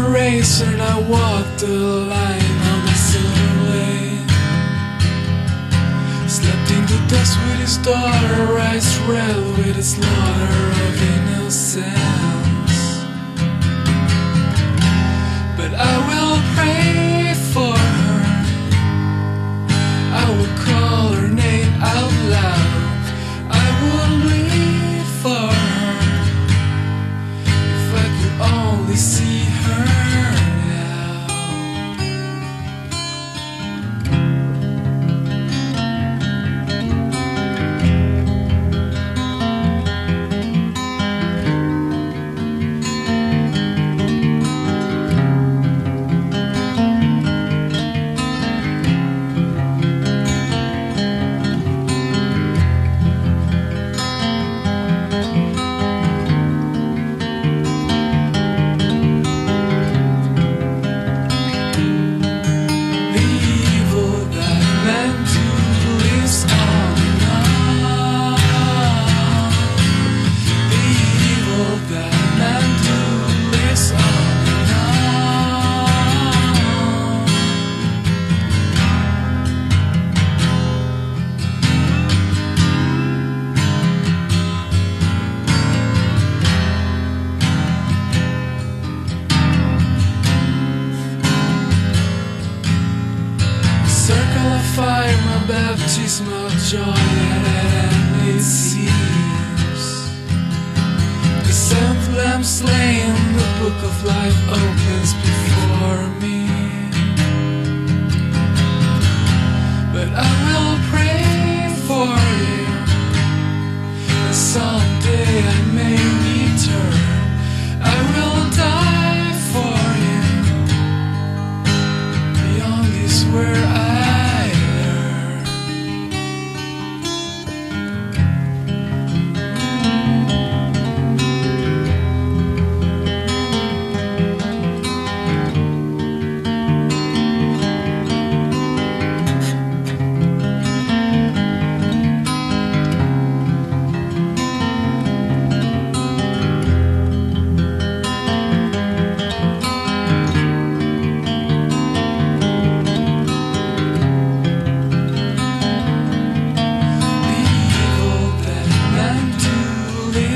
racer and I walked the line on the silver lane. Slept in the dust with his daughter, eyes red with the slaughter of innocence. Of fire, my baptismal joy at end it seems. The lamb slain, the book of life oh,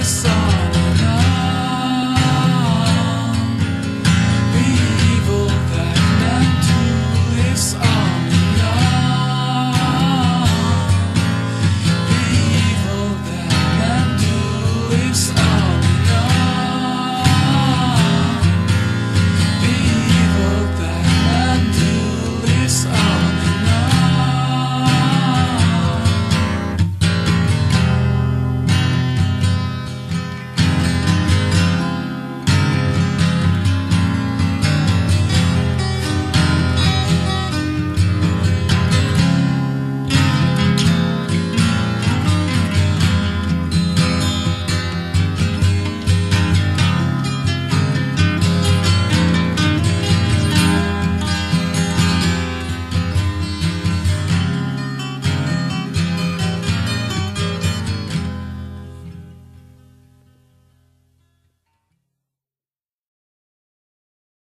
So.